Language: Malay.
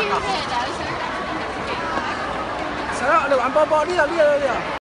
Dia, hampa bawa dia, dia, dia.